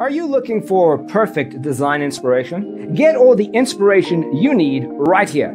Are you looking for perfect design inspiration? Get all the inspiration you need right here.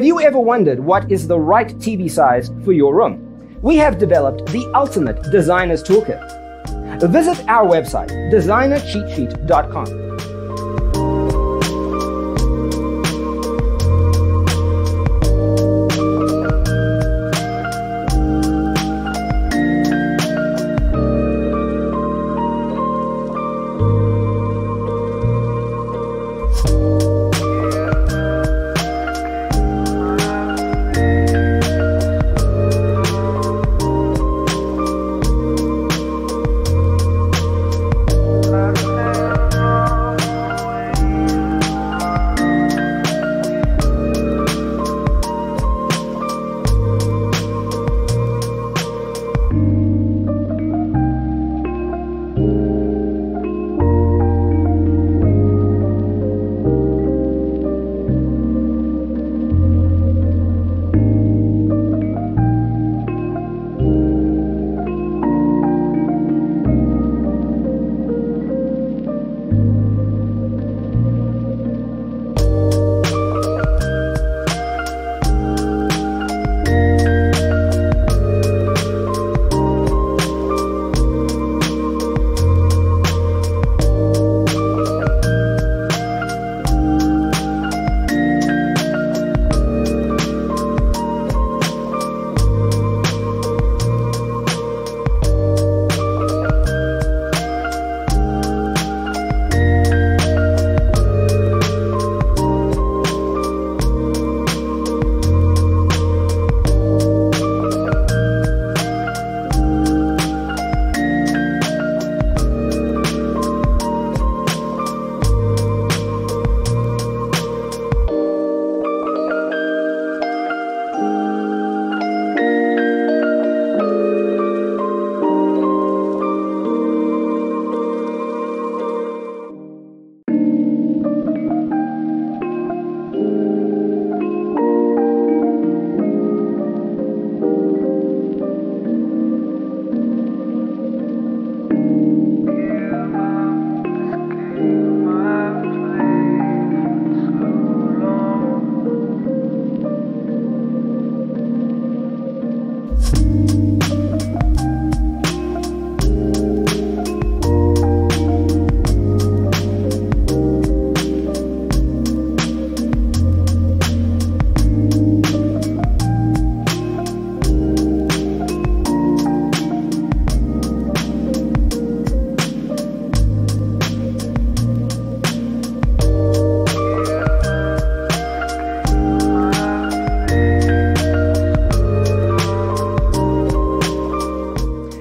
Have you ever wondered what is the right TV size for your room? We have developed the ultimate designer's toolkit. Visit our website, designercheatsheet.com.